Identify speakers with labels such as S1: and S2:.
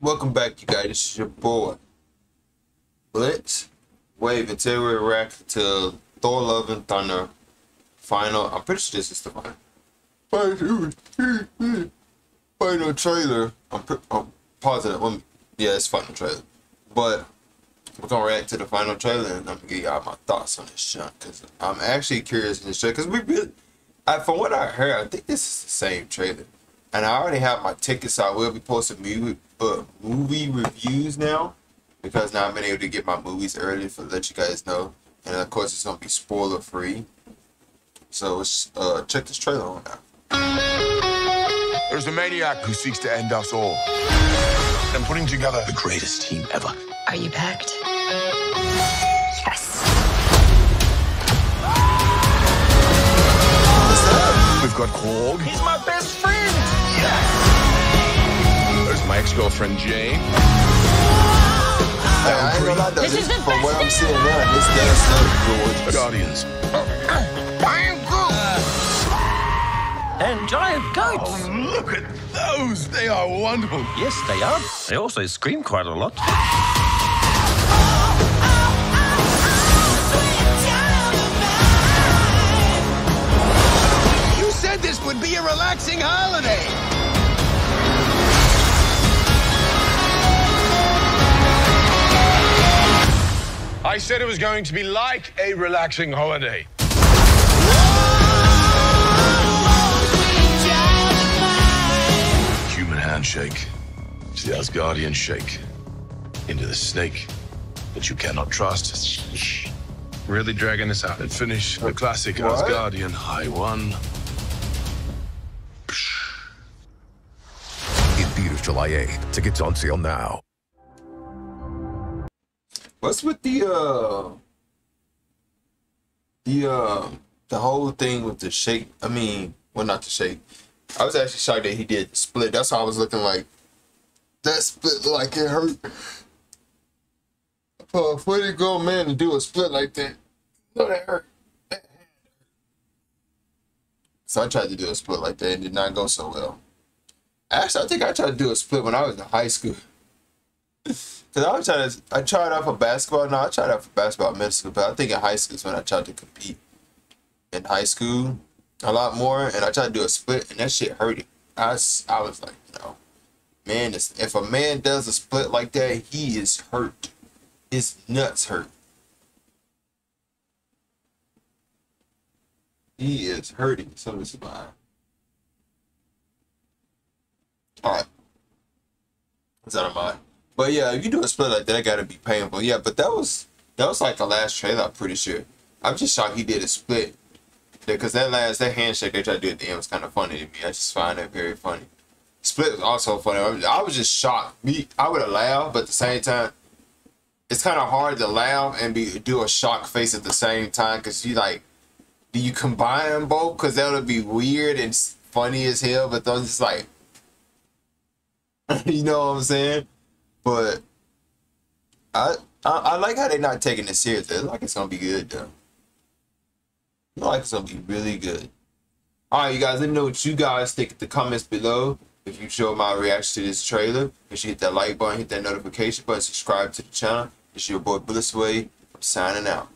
S1: Welcome back, you guys. This is your boy, Blitz Wave, and today we're reacting to Thor Love and Thunder final. I'm pretty sure this is the final. Final trailer. I'm, I'm positive. Me, yeah, it's final trailer. But we're gonna react to the final trailer, and I'm gonna give y'all my thoughts on this shit because I'm actually curious in this trailer. Because we really, I, from what I heard, I think this is the same trailer and I already have my tickets, so I will be posting movie, uh, movie reviews now because now I've been able to get my movies early for let you guys know, and of course it's gonna be spoiler free. So it's uh, check this trailer on
S2: now. There's a maniac who seeks to end us all. I'm putting together the greatest team ever.
S3: Are you packed? Yes.
S2: We've got Korg.
S4: He's my best friend.
S2: There's my ex-girlfriend Jane.
S1: Hey, I ain't gonna lie though,
S3: this,
S1: this,
S3: is the
S1: from what I'm
S3: best
S1: seeing now, this does look gorgeous.
S2: Guardians.
S4: And giant goats.
S2: Oh, look at those. They are wonderful.
S4: Yes, they are. They also scream quite a lot.
S2: I said it was going to be like a relaxing holiday. Human handshake. It's the Asgardian shake. Into the snake that you cannot trust. Really dragging this out. And finish the classic
S1: What?
S2: Asgardian high one.
S5: In theaters July 8th. Tickets on sale now.
S1: What's with the uh the uh the whole thing with the shake? I mean, well, not the shake. I was actually shocked that he did split. That's how I was looking like. That split like it hurt. For a 40 year old man to do a split like that, no, that hurt. That hurt. So I tried to do a split like that and did not go so well. Actually, I think I tried to do a split when I was in high school. Cause I was trying to, I tried out for basketball. No, I tried out for basketball in middle school, but I think in high school is when I tried to compete. In high school, a lot more, and I tried to do a split, and that shit hurted. I, I was like, no, man, this, if a man does a split like that, he is hurt. His nuts hurt. He is hurting. So is mine. All right. Is that a mine? But yeah, if you do a split like that, it gotta be painful. Yeah, but that was that was like the last trailer. I'm pretty sure. I'm just shocked he did a split. Because that last that handshake they tried to do at the end was kind of funny to me. I just find that very funny. Split was also funny. I was, I was just shocked. Me, I would have laughed, but at the same time, it's kind of hard to laugh and be do a shock face at the same time. Cause you like, do you combine them both? Cause that would be weird and funny as hell. But then it's like, you know what I'm saying? But I, I I like how they're not taking it serious. It's like it's gonna be good though. I like it's gonna be really good. All right, you guys. Let me know what you guys think in the comments below. If you show my reaction to this trailer, make sure you hit that like button, hit that notification button, subscribe to the channel. It's your boy Blitz Wave. I'm signing out.